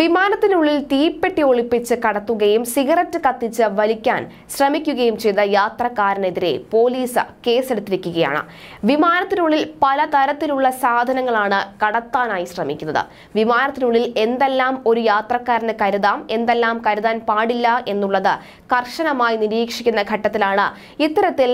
വിമാനത്തിനുള്ളിൽ തീപ്പെട്ടി ഒളിപ്പിച്ച് കടത്തുകയും സിഗരറ്റ് കത്തിച്ച് വലിക്കാൻ ശ്രമിക്കുകയും ചെയ്ത യാത്രക്കാരനെതിരെ പോലീസ് കേസെടുത്തിരിക്കുകയാണ്. വിമാനത്തിനുള്ളിൽ പലതരത്തിലുള്ള സാധനങ്ങളാണ് കടത്താനായി ശ്രമിക്കുന്നത്. വിമാനത്തിനുള്ളിൽ എന്തെല്ലാം ഒരു യാത്രക്കാരന് കരുതാം എന്തെല്ലാം കരുതാൻ പാടില്ല എന്നുള്ളത് കർശനമായി നിരീക്ഷിക്കുന്ന ഘട്ടത്തിലാണ് ഇത്തരത്തിൽ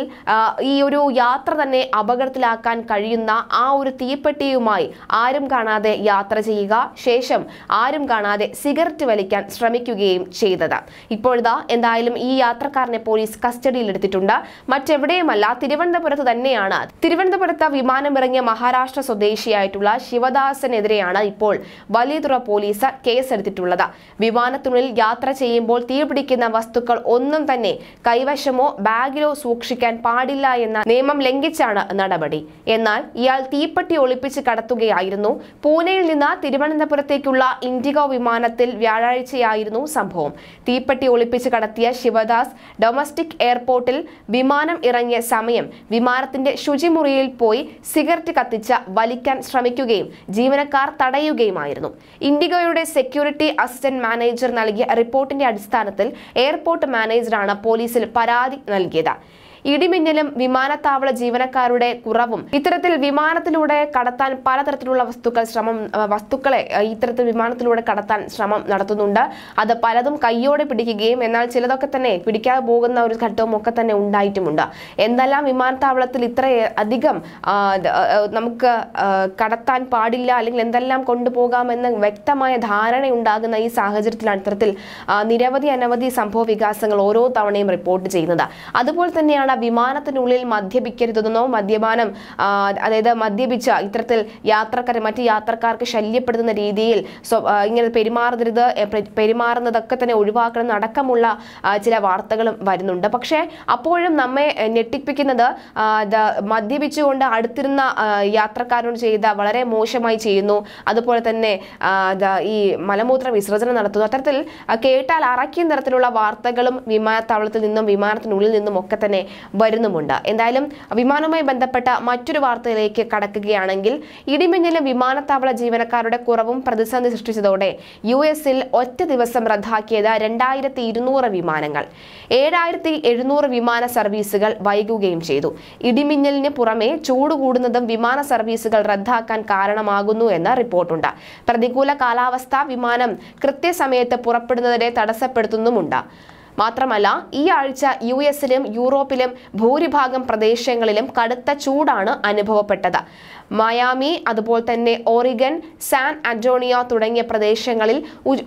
ഈ ഒരു യാത്ര തന്നെ അപകടത്തിലാക്കാൻ കഴിയുന്ന ആ ഒരു തീപ്പെട്ടിയുമായി ആരും കാണാതെ യാത്ര ചെയ്യുക. ശേഷം ആരും കാണാതെ സിഗരറ്റ് വലിക്കാൻ ശ്രമിക്കുകയും ചെയ്തത്. ഇപ്പോഴിതാ എന്തായാലും ഈ യാത്രക്കാരനെ പോലീസ് കസ്റ്റഡിയിലെടുത്തിട്ടുണ്ട്. മറ്റെവിടെയുമല്ല തിരുവനന്തപുരത്ത് തന്നെയാണ്. തിരുവനന്തപുരത്ത് വിമാനമിറങ്ങിയ മഹാരാഷ്ട്ര സ്വദേശിയായിട്ടുള്ള ശിവദാസനെതിരെയാണ് ഇപ്പോൾ വലിയതുറ പോലീസ് കേസെടുത്തിട്ടുള്ളത്. വിമാനത്തിനുള്ളിൽ യാത്ര ചെയ്യുമ്പോൾ തീപിടിക്കുന്ന വസ്തുക്കൾ ഒന്നും തന്നെ കൈവശമോ ബാഗിലോ സൂക്ഷിക്കാൻ പാടില്ല എന്ന നിയമം ലംഘിച്ചാണ് നടപടി. എന്നാൽ ഇയാൾ തീപ്പെട്ടി ഒളിപ്പിച്ച് കടത്തുകയായിരുന്നു. പൂനെയിൽ നിന്ന് തിരുവനന്തപുരത്തേക്കുള്ള ഇൻഡിഗോ വിമാനത്തിൽ വ്യാഴാഴ്ചയായിരുന്നു സംഭവം. തീപ്പെട്ടി ഒളിപ്പിച്ച് കടത്തിയ ശിവദാസ് ഡൊമസ്റ്റിക് എയർപോർട്ടിൽ വിമാനം ഇറങ്ങിയ സമയം വിമാനത്തിന്റെ ശുചിമുറിയിൽ പോയി സിഗരറ്റ് കത്തിച്ച വലിക്കാൻ ശ്രമിക്കുകയും ജീവനക്കാർ തടയുകയുമായിരുന്നു. ഇൻഡിഗോയുടെ സെക്യൂരിറ്റി അസിസ്റ്റന്റ് മാനേജർ നൽകിയ റിപ്പോർട്ടിന്റെ അടിസ്ഥാനത്തിൽ എയർപോർട്ട് മാനേജറാണ് പോലീസിൽ പരാതി നൽകിയത്. ഇടിമിന്നലും വിമാനത്താവള ജീവനക്കാരുടെ കുറവും. ഇത്തരത്തിൽ വിമാനത്തിലൂടെ കടത്താൻ പലതരത്തിലുള്ള വസ്തുക്കൾ ശ്രമം വസ്തുക്കളെ ഇത്തരത്തിൽ വിമാനത്തിലൂടെ കടത്താൻ ശ്രമം നടത്തുന്നുണ്ട്. അത് പലതും കയ്യോടെ പിടിക്കുകയും എന്നാൽ ചിലതൊക്കെ തന്നെ പിടിക്കാതെ പോകുന്ന ഒരു ഘട്ടവും ഒക്കെ തന്നെ ഉണ്ടായിട്ടുമുണ്ട്. എന്തെല്ലാം വിമാനത്താവളത്തിൽ ഇത്ര അധികം നമുക്ക് കടത്താൻ പാടില്ല അല്ലെങ്കിൽ എന്തെല്ലാം കൊണ്ടുപോകാമെന്ന് വ്യക്തമായ ധാരണ ഉണ്ടാകുന്ന ഈ സാഹചര്യത്തിലാണ് ഇത്തരത്തിൽ നിരവധി അനവധി സംഭവ വികാസങ്ങൾ ഓരോ തവണയും റിപ്പോർട്ട് ചെയ്യുന്നത്. അതുപോലെ തന്നെയാണ് വിമാനത്തിനുള്ളിൽ മദ്യപിക്കരുതെന്നോ മദ്യപാനം അതായത് മദ്യപിച്ച ഇത്തരത്തിൽ യാത്രക്കാരെ മറ്റ് യാത്രക്കാർക്ക് ശല്യപ്പെടുത്തുന്ന രീതിയിൽ ഇങ്ങനെ പെരുമാറരുത് പെരുമാറുന്നതൊക്കെ തന്നെ ഒഴിവാക്കണം അടക്കമുള്ള ചില വാർത്തകളും വരുന്നുണ്ട്. പക്ഷേ അപ്പോഴും നമ്മെ ഞെട്ടിപ്പിക്കുന്നത് മദ്യപിച്ചുകൊണ്ട് അടുത്തിരുന്ന യാത്രക്കാരോട് ചെയ്ത വളരെ മോശമായി ചെയ്യുന്നു. അതുപോലെ തന്നെ ഈ മലമൂത്ര വിസർജനം നടത്തുന്നു. അത്തരത്തിൽ കേട്ടാൽ അറക്കിയ തരത്തിലുള്ള വാർത്തകളും വിമാനത്താവളത്തിൽ നിന്നും വിമാനത്തിനുള്ളിൽ നിന്നും ഒക്കെ തന്നെ വരുന്നുമുണ്ട്. എന്തായാലും വിമാനവുമായി ബന്ധപ്പെട്ട മറ്റൊരു വാർത്തയിലേക്ക് കടക്കുകയാണെങ്കിൽ ഇടിമിന്നലും വിമാനത്താവള ജീവനക്കാരുടെ കുറവും പ്രതിസന്ധി സൃഷ്ടിച്ചതോടെ യു എസിൽ ഒറ്റ ദിവസം റദ്ദാക്കിയത് രണ്ടായിരത്തി ഇരുന്നൂറ് വിമാനങ്ങൾ. ഏഴായിരത്തി എഴുന്നൂറ് വിമാന സർവീസുകൾ വൈകുകയും ചെയ്തു. ഇടിമിന്നലിന് പുറമെ ചൂട് കൂടുന്നതും വിമാന സർവീസുകൾ റദ്ദാക്കാൻ കാരണമാകുന്നു എന്ന് റിപ്പോർട്ടുണ്ട്. പ്രതികൂല കാലാവസ്ഥ വിമാനം കൃത്യസമയത്ത് പുറപ്പെടുന്നതിനെ തടസ്സപ്പെടുത്തുന്നുമുണ്ട്. മാത്രമല്ല ഈ ആഴ്ച യു എസിലും യൂറോപ്പിലും ഭൂരിഭാഗം പ്രദേശങ്ങളിലും കടുത്ത ചൂടാണ് അനുഭവപ്പെട്ടത്. മയാമി അതുപോലെ തന്നെ ഓറിഗൻ സാൻ അന്റോണിയോ തുടങ്ങിയ പ്രദേശങ്ങളിൽ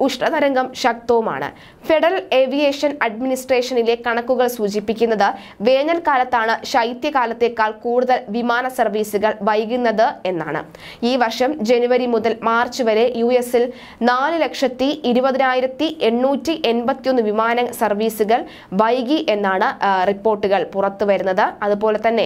ഉഷ്ണതരംഗം ശക്തവുമാണ്. ഫെഡറൽ ഏവിയേഷൻ അഡ്മിനിസ്ട്രേഷനിലെ കണക്കുകൾ സൂചിപ്പിക്കുന്നത് വേനൽക്കാലത്താണ് ശൈത്യകാലത്തേക്കാൾ കൂടുതൽ വിമാന സർവീസുകൾ വൈകുന്നത് എന്നാണ്. ഈ വർഷം ജനുവരി മുതൽ മാർച്ച് വരെ യു എസിൽ നാല് ലക്ഷത്തി ഇരുപതിനായിരത്തി എണ്ണൂറ്റി എൺപത്തിയൊന്ന് വിമാന സർവീസുകൾ വൈകി എന്നാണ് റിപ്പോർട്ടുകൾ പുറത്തു വരുന്നത്. അതുപോലെ തന്നെ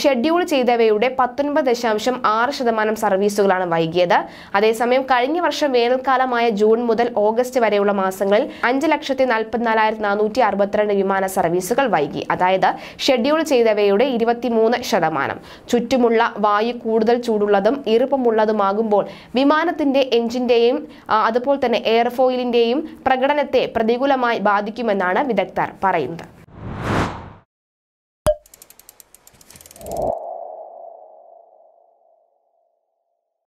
ഷെഡ്യൂൾ ചെയ്തവയുടെ പത്തൊൻപത് ദശാംശം ആറ് ശതമാനം സർവീസുകളാണ് വൈകിയത്. അതേസമയം കഴിഞ്ഞ വർഷം വേനൽക്കാലമായ ജൂൺ മുതൽ ഓഗസ്റ്റ് വരെയുള്ള മാസങ്ങളിൽ അഞ്ച് ലക്ഷത്തി നാൽപ്പത്തിനാലായിരത്തി നാനൂറ്റി അറുപത്തിരണ്ട് വിമാന സർവീസുകൾ വൈകി. അതായത് ഷെഡ്യൂൾ ചെയ്തവയുടെ ഇരുപത്തിമൂന്ന് ശതമാനം. ചുറ്റുമുള്ള വായു കൂടുതൽ ചൂടുള്ളതും ഈർപ്പമുള്ളതുമാകുമ്പോൾ വിമാനത്തിന്റെ എഞ്ചിന്റെയും അതുപോലെ തന്നെ എയർഫോയിലിന്റെയും പ്രകടനത്തെ പ്രതികൂലമായി ബാധിക്കുമെന്നാണ് വിദഗ്ധർ പറയുന്നത്